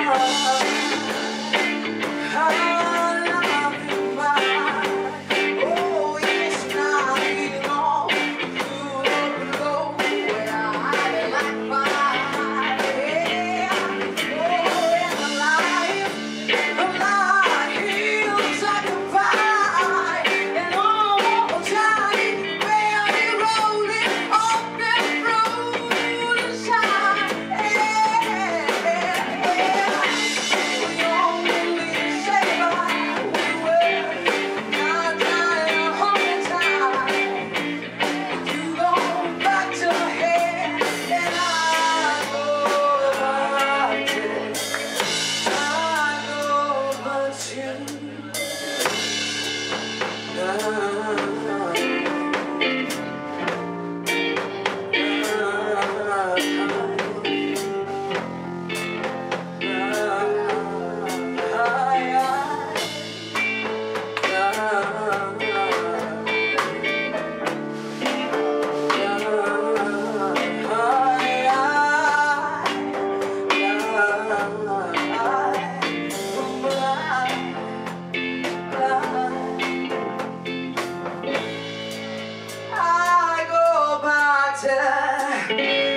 oh. Doctor